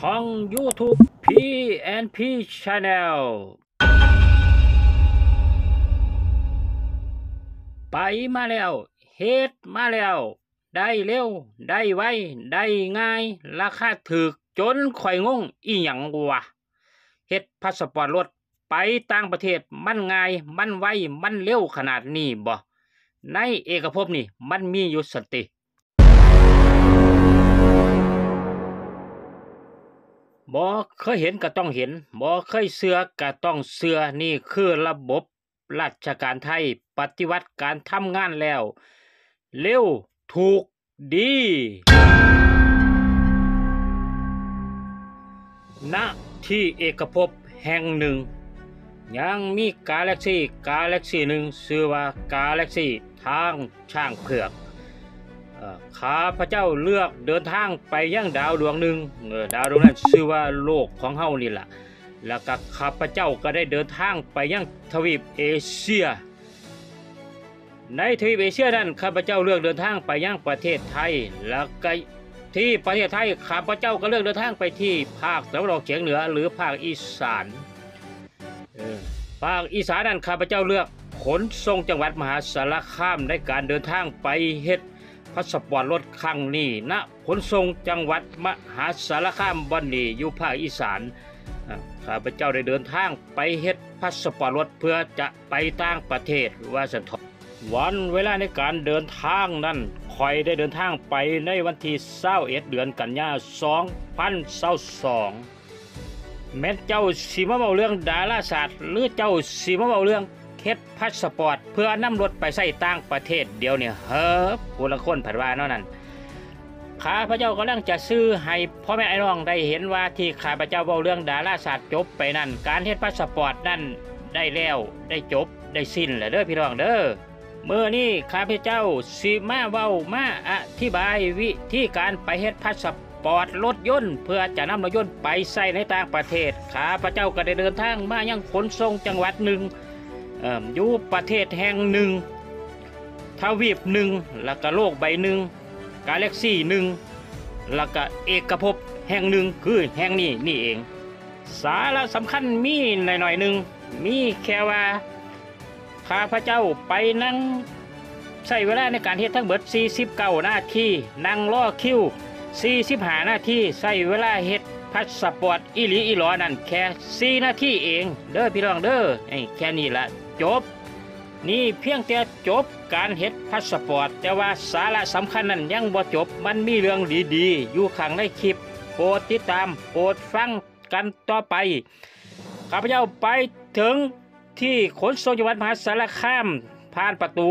ช่อง YouTube P&P Channel ไปมาแล้วเฮ็ดมาแล้ว ได้เร็ว ได้ไว ได้ง่าย ราคาถูกจนข่อยงงอีหยังวะเฮ็ดพาสปอร์ตรถไปต่างประเทศมันง่าย มันไว มันเร็วขนาดนี้บ่ในเอกภพนี่มันมีอยู่สติ บ่เคยเห็นก็ต้องเห็นบ่เคยเสือก็ต้องเสือนี่คือระบบราชการไทยปฏิวัติการทำงานแล้ว เร็วถูกดีณที่เอกภพแห่งหนึ่ง ยังมีกาแล็กซี่กาแล็กซี่หนึ่งชื่อว่ากาแล็กซี่ทางช่างเผือกเอ่อ ข้าพระเจ้าเลือกเดินทางไปยังดาวดวงหนึ่งเออดาวดวงนั้นชื่อว่าโลกของเฮานี่แหละแล้วก็ข้าพระเจ้าก็ได้เดินทางไปยังทวีปเอเชีย ในทวีปเอเชียนั้นข้าพเจ้าเลือกเดินทางไปยังประเทศไทย แล้วก็ที่ประเทศไทยข้าพเจ้าก็เลือกเดินทางไปที่ภาคตะวันออกเฉียงเหนือหรือภาคอีสานเออภาคอีสานนั้นข้าพเจ้าเลือกขนส่งจังหวัดมหาสารคามในการเดินทางไปเฮ็ด พาสปอร์ตรถครั้งนี้ณขนส่งจังหวัดมหาสารคามวันนี้อยู่ภาคอีสานข้าพเจ้าได้เดินทางไปเฮ็ดพาสปอร์ตรถเพื่อจะไปต่างประเทศว่าสันทอวันเวลาในการเดินทางนั้นคอยได้เดินทางไปในวันที่21เดือนกันยายน2022แม้เจ้าสีมาเบาเรื่องดาราศาสตร์ หรือเจ้าสีมาเบาเรื่อง เฮ็ดพาสปอร์ต เพื่อนำรถไปใส่ต่างประเทศเดียวเนี่ยเฮ้อผู้ละคนผัดว่าเนาะนั่นข้าพระเจ้ากำลังจะซื้อให้พ่อแม่ไอ้น้องได้เห็นว่าที่ข้าพระเจ้าเบาเรื่องดาราศาสตร์จบไปนั่น การเฮ็ดพาสปอร์ตนั่นได้แล้วได้จบได้สิ้นแล้วเด้อพี่น้องเด้อเมื่อนี้ข้าพเจ้าสิมาเว้ามาอธิบายวิธีการไปเฮ็ดพาสปอร์ตรถยนต์เพื่อจะนำรถยนต์ไปใส่ในต่างประเทศข้าพเจ้าก็ได้เดินทางมายังขนส่งจังหวัดหนึ่ง อยู่ประเทศแห่งหนึ่ง ทวีปหนึ่งแล้วก็โลกใบหนึ่งกาแล็กซี่หนึ่งแล้วก็เอกภพแห่งหนึ่งคือแห่งนี้นี่เอง สาระสำคัญมีหน่อยๆหนึ่งมีแค่ว่าข้าพระเจ้าไปนั่งใช้เวลาในการเฮ็ดทั้งเบิด 49นาทีนั่งรอคิว 45นาทีใช้เวลาเฮ็ดพาสปอร์ตอีหลีอีหลอนั่นแค่4นาทีเอง เด้อพี่น้องเด้อไอ้แค่นี้ละ จบ นี่เพียงแต่จบการเฮ็ดพาสปอร์ต แต่ว่าสาระสำคัญนั้นยังบ่จบ มันมีเรื่องดีๆ อยู่ข้างในคลิป โปรดติดตาม โปรดฟังกันต่อไป ข้าพเจ้าไปถึงที่ขนส่งจังหวัดมหาสารคามผ่านประตู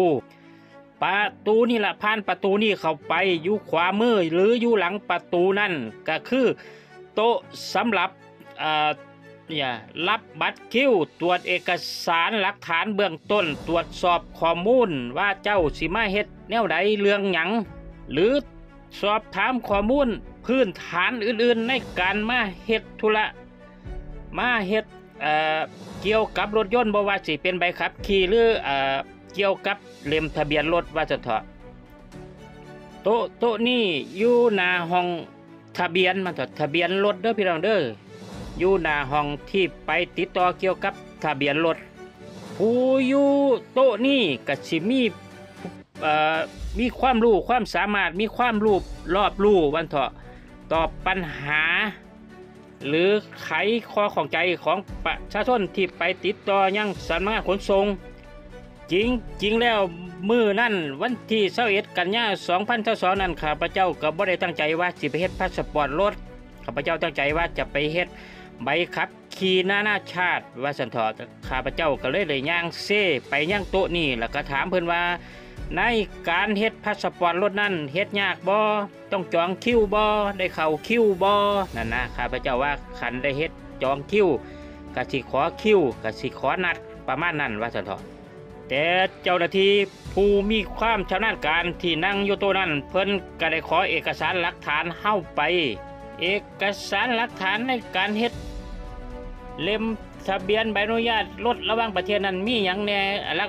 ประตูนี่แหละผ่านประตูนี่เข้าไปอยู่ขวามือหรืออยู่หลังประตูนั่นก็คือ โต๊ะสำหรับ เนี่ยรับบัตรคิวตรวจเอกสารหลักฐานเบื้องต้น ตรวจสอบข้อมูลว่าเจ้าสิมาเฮ็ดแนวใดเรื่องหยังหรือสอบถามข้อมูลพื้นฐานอื่นๆ ในการมาเฮ็ดธุระมาเฮ็ดเอ่อเกี่ยวกับรถยนต์บ่ว่าสิเป็นใบขับขี่หรือเอ่อเกี่ยวกับเล่มทะเบียนรถว่าจะเถอะโต๊ะโต๊ะนี่อยู่หน้าห้องทะเบียนมันเถอะทะเบียนรถเด้อพี่น้องเด้อ อยู่หน้าห้องที่ไปติดต่อเกี่ยวกับทะเบียนรถผู้อยู่โต๊ะนี่ก็สิมีมีความรู้ความสามารถมีความรู้รอบรู้ว่าซั่นเถาะตอบปัญหา หรือไขข้อข้องใจของประชาชนที่ไปติดต่อยังสำนักงานขนส่งจริงจริงแล้วมื้อนั่นวันที่21กันยายน2022นั้นข้าพเจ้าก็บ่ได้ตั้งใจว่าสิไปเฮ็ดพาสปอร์ตรถข้าพเจ้าตั้งใจว่าจะไปเฮ็ด ใบขับขี่นานาชาติว่าซั่นเถาะข้าพเจ้าก็เลยเลยย่างเซ่ไปย่างโต๊ะนี่แล้วก็ถามเพิ่นว่า ในการเฮ็ดพาสปอร์ตรถนั้นเฮ็ดยากบ่ต้องจองคิวบ่ได้เข้าคิวบ่นั่นนะข้าพเจ้าว่าคันได้เฮ็ดจองคิวกสิขอคิวกสิขอนัดประมาณนั้นว่าซั่นเถาะแต่เจ้าหน้าที่ผู้มีความชำนาญการที่นั่งอยู่โต๊ะนั้น เพิ่นก็ได้ขอเอกสารหลักฐานเฮาไป เอกสารหลักฐานในการเฮ็ด เล่มทะเบียนใบอนุญาตรถระหว่างประเทศนั้นมีหยังแน่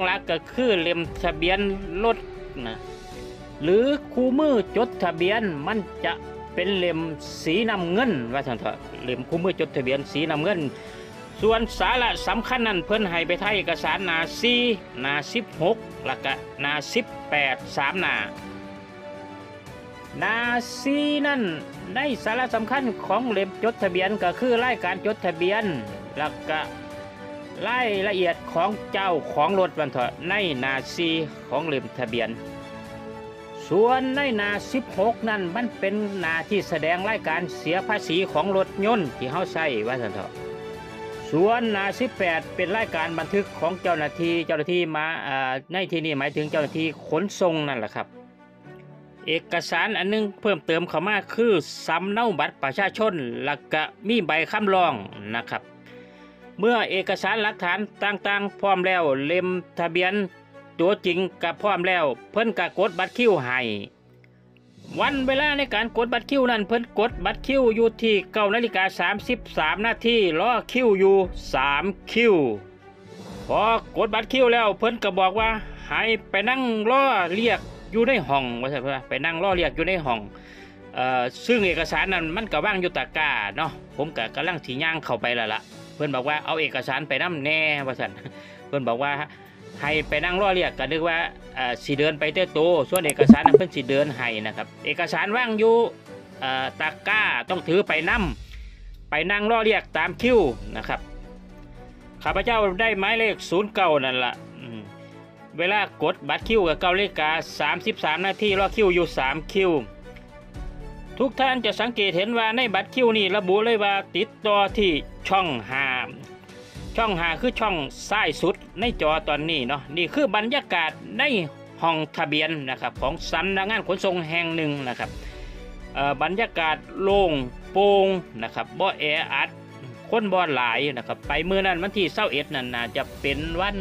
หลักๆก็คือเล่มทะเบียนรถนะหรือคู่มือจดทะเบียนมันจะเป็นเล่มสีน้ำเงินว่าซั่นเถอะเล่มคู่มือจดทะเบียนสีน้ำเงิน ส่วนสาระสำคัญนั้นเพิ่นให้ไปถ่ายเอกสารหนา4หนา16แล้วก็หนา18 3หนาหนา4นั่นในสาระสำคัญของเล่มจดทะเบียนก็คือรายการจดทะเบียน แล้วก็รายละเอียดของเจ้าของรถวันเถอะในนา4ของเล่มทะเบียน ส่วนในนา16 นั่นมันเป็นนาที่แสดงรายการเสียภาษีของรถยนต์ที่เขาใช้ว่าสันเถอะส่วนนา18 เป็นรายการบันทึกของเจ้าหน้าที่เจ้าหน้าที่มาในที่นี้หมายถึงเจ้าหน้าที่ขนส่งนั่นแหละครับเอกสารอันนึงเพิ่มเติมเข้ามาคือสำเนาบัตรประชาชนแล้วก็มีใบคำร้องนะครับ เมื่อเอกสารหลักฐานต่างๆ พร้อมแล้วเล่มทะเบียน ตัวจริงกับพร้อมแล้ว เพิ่นก็กดบัตรคิวให้วันเวลาในการกดบัตรคิวนั้นเพิ่นกดบัตรคิวอยู่ที่เก้านาฬิกา33นาทีรอคิวอยู่3คิวพอกดบัตรคิวแล้วเพิ่นก็บอกว่าให้ไปนั่งรอเรียกอยู่ในห้องว่าซั่ไปนั่งรอเรียกอยู่ในห้องเอ่อซึ่งเอกสารนั้นมันก็ว่างอยู่ตะกาเนาะผมก็กำลังสิย่างเข้าไปแล้วล่ะ เพิ่อนบอกว่าเอาเอกสารไปนํแน่ว่าซั่นเพิ่อนบอกว่าให้ไปนั่งรอเรียกก็นึกว่าเอ่อสิเดินไปเต้โตส่วนเอกสารนั้นเพิ่นสิเดินให้นะครับ เอกสารว่างอยู่ตะก้าต้องถือไปนํไปนั่งรอเรียกตามคิวนะครับข้าพเจ้าได้หมายเลขศูนย์เก้านั่นละเวลากดบัตรคิวกับเก้าเลขกาสามสิบสามนาทีรอคิวอยู่สามคิว ทุกท่านจะสังเกตเห็นว่าในบัตรคิวนี่ระบุเลยว่าติดต่อที่ช่องหาช่องหาคือช่องซ้ายสุดในจอตอนนี้เนาะนี่คือบรรยากาศในห้องทะเบียนนะครับของสำนักงานขนส่งแห่งหนึ่งนะครับบรรยากาศโล่งโปร่งนะครับบ่แออัดคนบ่หลายนะครับไปเมื่อนั้นวันที่เศร้าเอ็ดนั่นน่าจะเป็นวัน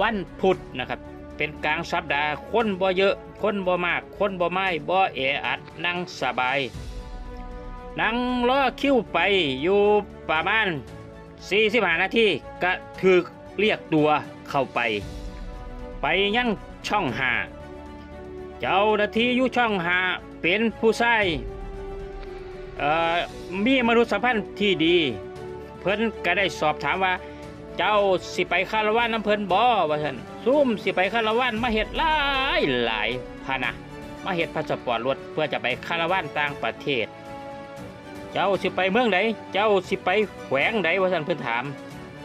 วันพุธนะครับ เป็นกลางสัปดาห์คนบ่เยอะคนบ่มากคนบ่ไม่บ่แออัดนั่งสบาย นั่งรอคิ้วไปอยู่ประมาณ45นาทีก็ถูกเรียกตัวเข้าไป ไปยังช่องหาเจ้าหน้าที่อยู่ช่องห้าเป็นผู้ชายเอ่อมีมนุษยสัมพันธ์ที่ดี เพิ่นก็ได้สอบถามว่า เจ้าสิไปคาราวานน้ำเพลินบ่ว่านซุ่มสิไปคาราวานมาเฮ็ดหลายหลายพะนะ มาเฮ็ดพาสปอร์ตรถเพื่อจะไปคาราวานต่างประเทศ เจ้าสิไปเมืองใดเจ้าสิไปแขวงใดว่าซั่นเพิ่นถาม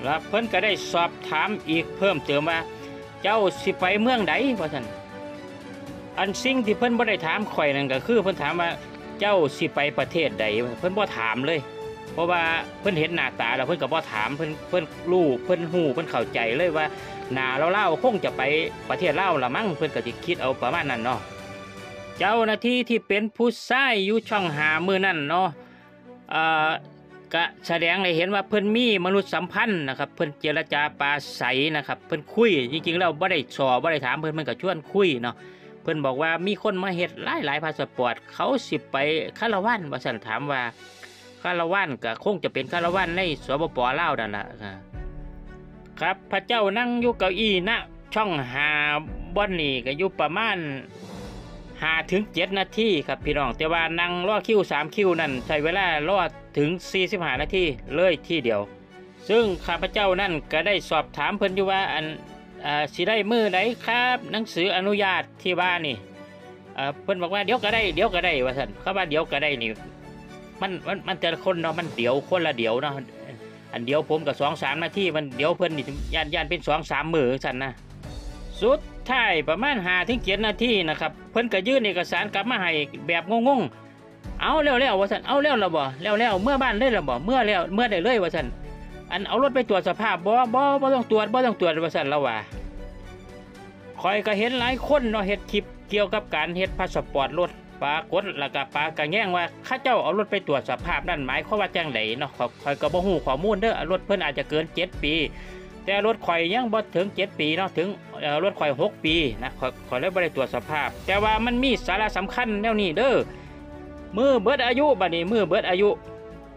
แล้วเพิ่นก็ได้สอบถามอีกเพิ่มเติมว่า เจ้าสิไปเมืองใดว่าท่านอันสิ่งที่เพิ่นบ่ได้ถามข่อยนั่นก็คือเพิ่นถามว่าเจ้าสิไปประเทศใดเพิ่นบ่ถามเลย เพราะว่าเพิ่อนเห็นหน้าตาแล้วเพิ่อนก็บ่ถามเพิ่อนเพิ่อนรู้เพิ่อนฮู้เพิ่อนเข้าใจเลยว่าหน้าเราเล่าคงจะไปประเทศเล่าละมั้งเพิ่อนก็สิคิดเอาประมาณนั้นเนาะเจ้าหน้าที่ที่เป็นผู้ชายอยู่ช่องหามือนั่นเนาะเอ่อก็แสดงให้เห็นว่าเพิ่อนมีมนุษยสัมพันธ์นะครับ เพิ่อนเจรจาปราศัยนะครับ เพิ่นคุยจริงๆแล้วบ่ได้สอบบ่ได้ถามเพิ่นมันก็ชวนคุยเนาะเพิ่นบอกว่ามีคนมาเฮ็ดหลายหลายพาสปอร์ตเขาสิไปคาราวานว่าซั่นถามว่า คาราวานก็คงจะเป็นคาราวานในสปปลาวนั่นล่ะครับข้าพเจ้านั่งอยู่เก้าอี้ณช่องห้าบ่อนนี่ก็อยู่ประมาณห้าถึงเจ็ดนาทีครับพี่น้องแต่ว่านั่งรอคิวสามคิวนั่นใช้เวลารอถึง45นาทีเลยที่เดียว ซึ่งข้าพเจ้านั่นก็ได้สอบถามเพิ่นอยู่ว่าอันอ่าสิได้มือไหนครับ หนังสืออนุญาตที่ว่านี่เพิ่นบอกว่าเดี๋ยวก็ได้เดี๋ยวก็ได้ว่าซั่นเขาว่าเดี๋ยวก็ได้นี่ มันมันมันแต่ละคนเนาะมันเดี๋ยวคนละเดี๋ยวเนาะอันเดียวผมกับสองสามนาทีมันเดี๋ยวเพิ่นนี่ย่านย่านเป็นสองสามมือสันนะสุดท้ายประมาณหาถึงเจ็ดนาทีนะครับ เพิ่อนก็ยื่นเอกสารกลับมาให้แบบงงๆเอาแล้วแล้วว่าสันเอาแล้วและบ่แล้วแล้วเมื่อบ้านได้และบ่เมื่อแล้วเมื่อได้เลยว่าสันอันเอารถไปตรวจสภาพบ่บ่บ่ต้องตรวจบ่ต้องตรวจว่าสันแล้วว่าคอยก็เห็นหลายคนเนาะเฮ็ดคลิปเกี่ยวกับการเฮ็ดพาสปอร์ตรถ ปรากฏแล้วก็ปากระแง่งว่าข้าเจ้าเอารถไปตรวจสภาพนั่นหมายความว่าจังไดเนาะข้อยคอยก็บ่ฮู้ข้อมูลเด้อรถเพิ่นอาจจะเกิน7ปี แต่รถข่อยยังบ่ถึง7ปีเนาะถึงรถข่อย6ปีนะข่อยเลยบ่ได้ตรวจสภาพ แต่ว่ามันมีสาระสำคัญแนวนี้เด้อมือเบิดอายุบัดนี้มือเบิดอายุ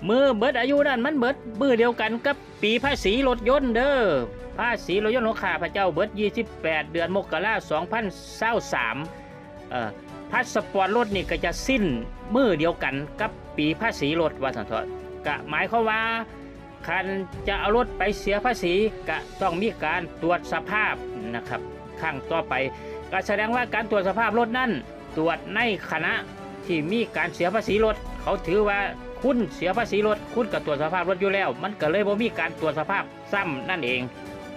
มือเบิดอายุนั่นมันเบิดมือเดียวกันกับปีภาษีรถยนต์เด้อภาษีรถยนต์ของข้าพระเจ้าเบิด 28 เดือนมกราคม2023เอ่อ พาสปอร์ตรถนี่ก็จะสิ้นมือเดียวกันกับปีภาษีรถว่าสันทอกะหมายความว่าคันจะเอารถไปเสียภาษีก็ต้องมีการตรวจสภาพนะครับข้างต่อไปก็แสดงว่าการตรวจสภาพรถนั่นตรวจในคณะที่มีการเสียภาษีรถ เขาถือว่าคุณเสียภาษีรถคุณก็ตรวจสภาพรถอยู่แล้ว มันก็เลยบ่มีการตรวจสภาพซ้ำนั่นเอง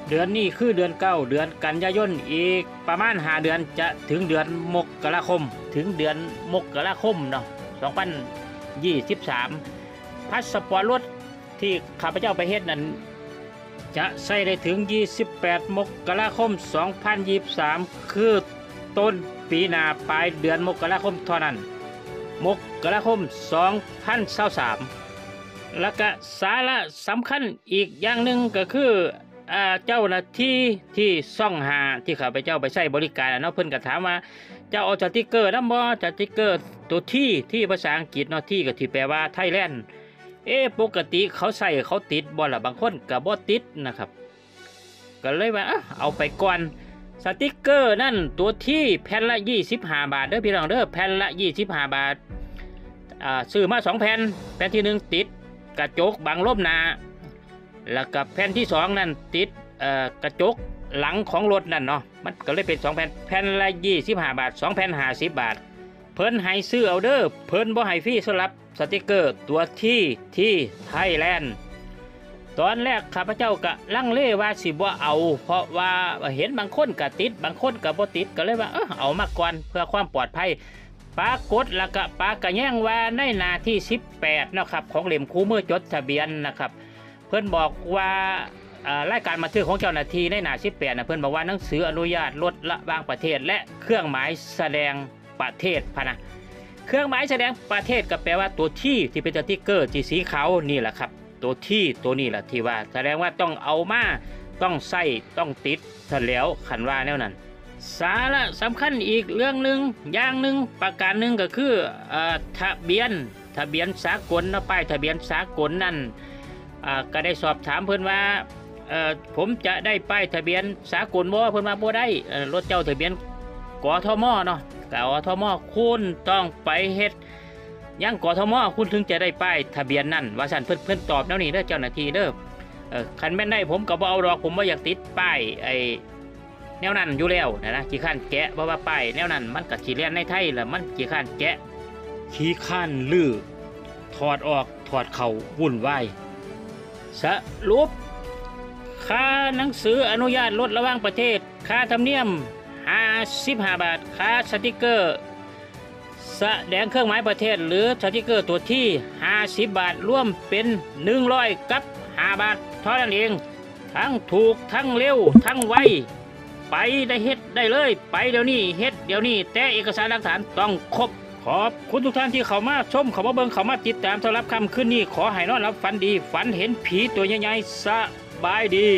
เดือนนี้คือเดือนเก้าเดือนกันยายนอีกประมาณหาเดือนจะถึงเดือนมกราคม ถึงเดือนมกราคมเนาะ2023พาสปอร์ตรถที่ข้าพเจ้าไปเฮ็ดนั้น จะใช้ได้ถึง 28 มกราคม 2023 คือต้นปีหน้าปลายเดือนมกราคมเท่านั้น มกราคม 2023 แล้วก็สาระสำคัญอีกอย่างหนึ่งก็คือ เจ้าหน้าที่ที่ซ่องหาที่ข้าพเจ้าไปใช้บริการเนาะเพิ่นก็ถามว่าเจ้าเอาสติกเกอร์นำบ่สติกเกอร์ตัวที่ที่ภาษาอังกฤษเนาะที่ก็ที่แปลว่าไทยแลนด์เอ๊ปกติเขาใส่เขาติดบ่ล่ะบางคนก็บ่ติดนะครับ ก็เลยว่าเอาไปก่อนสติกเกอร์นั่นตัวที่แผ่นละ 25 บาทเด้อพี่น้องเด้อแผ่นละ 25 บาทอ่าซื้อมา2แผ่นแผ่นที่ 1 ติดกระจกบังลมหน้า แล้วก็แผ่นที่ 2 นั่นติดกระจกหลังของรถนั่นเนาะมันก็เลยเป็น2แผ่นแผ่นละ25 บาท2แผ่น50 บาท เพิ่นให้ซื้อเอาเด้อเพิ่นบ่ให้ฟรีสำหรับสติกเกอร์ตัวที่ที่ไทยแลนด์ตอนแรกข้าพเจ้าก็ลังเลว่าสิบ่เอา เพราะว่าเห็นบางคนก็ติด บางคนก็บ่ติดก็เลยว่าเออเอามาก่อนเพื่อความปลอดภัยปรากฏแล้วก็ปากระแย่งว่าในนาที่ 18นะครับของเหล่มคู่มือจดทะเบียนนะครับ เพิ่อนบอกว่าอ่ารายการบันทึกของเจ้าหน้าที่ในหน้า18นะเพิ่อนบอกว่าหนังสืออนุญาตรถละวางประเทศ และเครื่องหมายแสดงประเทศพะนะเครื่องหมายแสดงประเทศก็แปลว่าตัวที่ที่เป็นสติ๊กเกอร์ที่สีขาวนี่แหละครับ ตัวที่ตัวนี้แหละที่ว่า แสดงว่าต้องเอามาต้องใส่ต้องติดถ้าแล้วขันว่าแนวนั้น สาระสำคัญอีกเรื่องหนึ่งอย่างหนึ่งประการหนึ่งก็คืออทะเบียนทะเบียนสากลนะป้ายทะเบียนสากลนั่น ก็ได้สอบถามเพื่อนว่าผมจะได้ป้ายทะเบียนสากลบ่เพื่อนว่าบ่ได้รถเจ้าทะเบียนกอทมเนาะกทมคุณต้องไปเฮ็ดยังกอทมคุณถึงจะได้ป้ายทะเบียนนั่นว่าสันเพิ่อนเพิ่อนตอบแนวนี้เด้อเจ้าหน้าที่เด้อคันแม่นได้ผมก็บ่เอาดอกผมบ่าอยากติดป้ายไอ้แนวนั้นอยู่แล้วนะนะขี้ข้านแกะเพราะว่าป้ายแนวนั้นมันก็ขี้เลียนในไทยแล้วมันขี้ข้านแกะขี้ข้านลือถอดออกถอดเข่าวุ่นวาย สรุปค่าหนังสืออนุญาตรถระหว่างประเทศ ค่าธรรมเนียม 55 บาท ค่าสติกเกอร์แสดงเครื่องหมายประเทศ หรือสติกเกอร์ตัวที่ 50 บาทร่วมเป็น 100 กับ 5 บาทเท่านั้นเอง ทั้งถูกทั้งเร็ว ทั้งไว ไปได้เฮ็ดได้เลย ไปเดี๋ยวนี้เฮ็ดเดี๋ยวนี้ แต่เอกสารหลักฐานต้องครบ ขอบคุณทุกท่านที่เข้ามาชมเข้ามาเบิ่งเข้ามาติดตามต้อนรับคำขึ้นนี้ขอให้นอนรับฝันดี ฝันเห็นผีตัวใหญ่ๆสบายดี